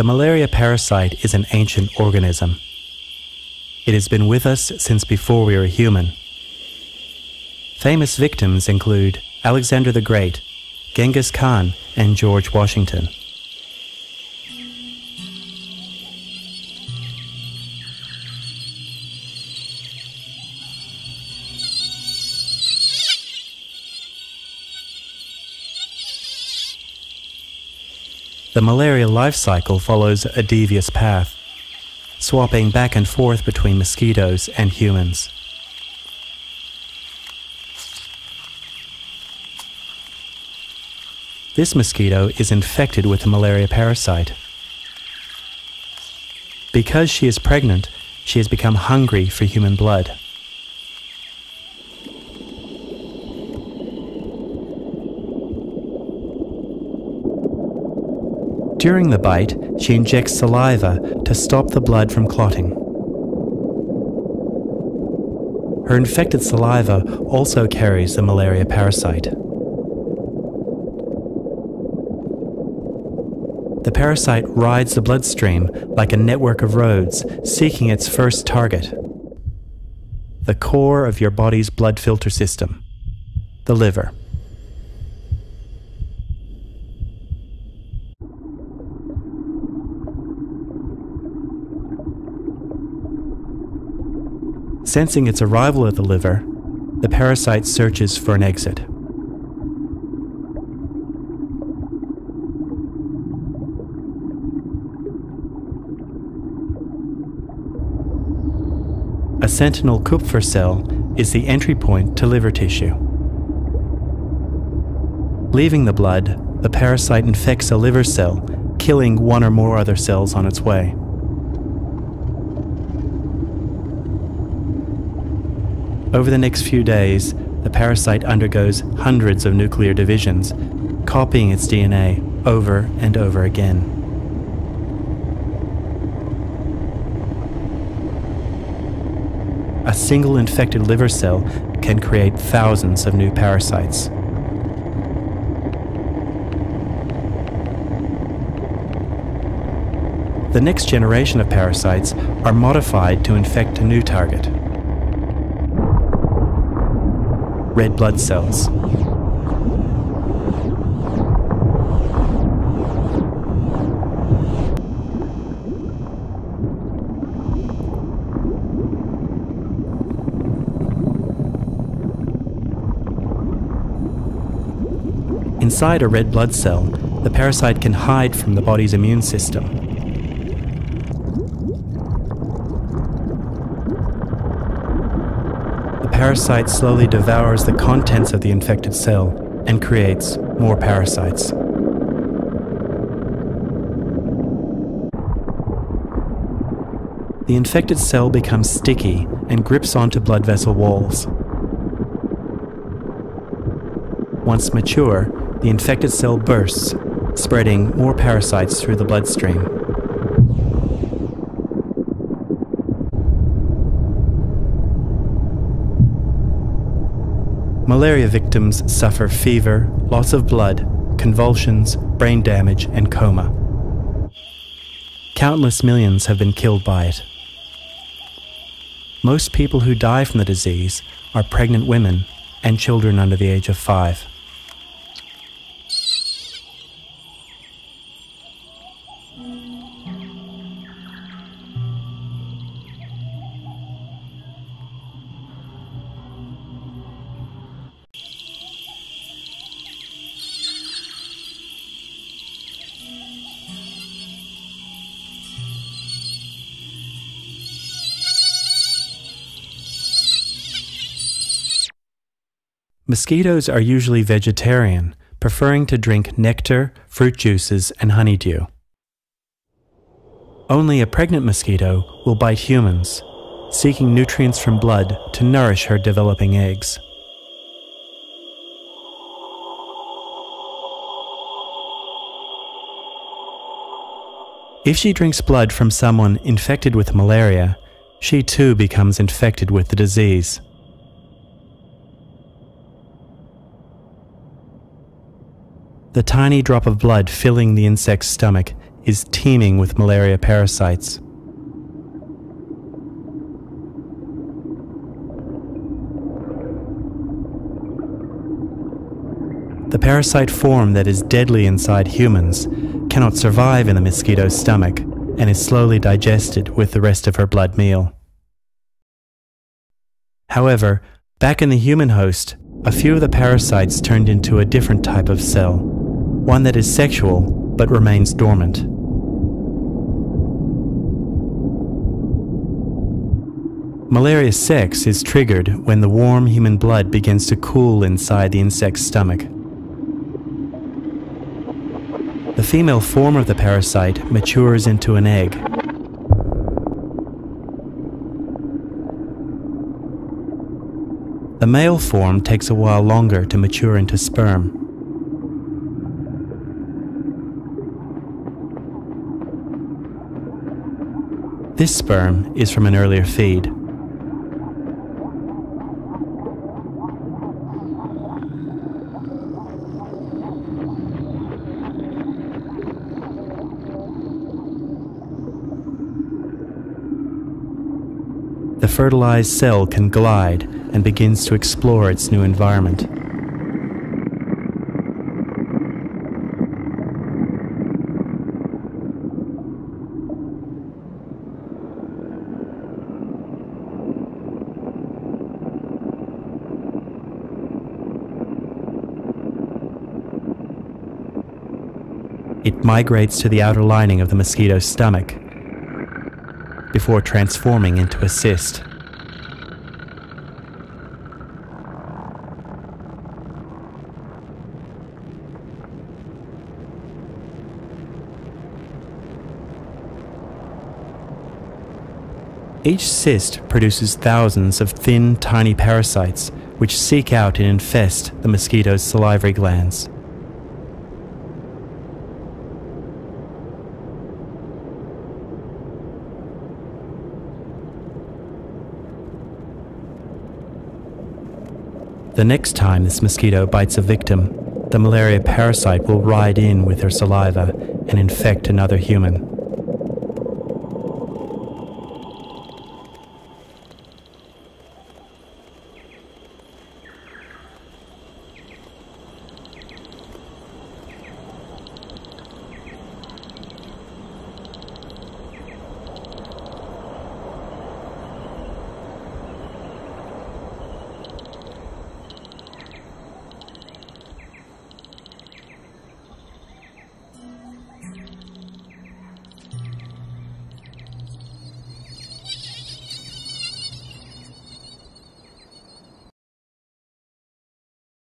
The malaria parasite is an ancient organism. It has been with us since before we were human. Famous victims include Alexander the Great, Genghis Khan, and George Washington. The malaria life cycle follows a devious path, swapping back and forth between mosquitoes and humans. This mosquito is infected with the malaria parasite. Because she is pregnant, she has become hungry for human blood. During the bite, she injects saliva to stop the blood from clotting. Her infected saliva also carries the malaria parasite. The parasite rides the bloodstream like a network of roads, seeking its first target the core of your body's blood filter system, the liver. Sensing its arrival at the liver, the parasite searches for an exit. A sentinel Kupffer cell is the entry point to liver tissue. Leaving the blood, the parasite infects a liver cell, killing one or more other cells on its way. Over the next few days, the parasite undergoes hundreds of nuclear divisions, copying its DNA over and over again. A single infected liver cell can create thousands of new parasites. The next generation of parasites are modified to infect a new target. Red blood cells. Inside a red blood cell, the parasite can hide from the body's immune system parasite slowly devours the contents of the infected cell and creates more parasites. The infected cell becomes sticky and grips onto blood vessel walls. Once mature, the infected cell bursts, spreading more parasites through the bloodstream. Malaria victims suffer fever, loss of blood, convulsions, brain damage, and coma. Countless millions have been killed by it. Most people who die from the disease are pregnant women and children under the age of five. Mosquitoes are usually vegetarian, preferring to drink nectar, fruit juices, and honeydew. Only a pregnant mosquito will bite humans, seeking nutrients from blood to nourish her developing eggs. If she drinks blood from someone infected with malaria, she too becomes infected with the disease. The tiny drop of blood filling the insect's stomach is teeming with malaria parasites. The parasite form that is deadly inside humans cannot survive in the mosquito's stomach and is slowly digested with the rest of her blood meal. However, back in the human host, a few of the parasites turned into a different type of cell, one that is sexual but remains dormant. Malaria sex is triggered when the warm human blood begins to cool inside the insect's stomach. The female form of the parasite matures into an egg. The male form takes a while longer to mature into sperm. This sperm is from an earlier feed. the fertilized cell can glide and begins to explore its new environment. It migrates to the outer lining of the mosquito's stomach before transforming into a cyst. Each cyst produces thousands of thin, tiny parasites which seek out and infest the mosquito's salivary glands. The next time this mosquito bites a victim, the malaria parasite will ride in with her saliva and infect another human.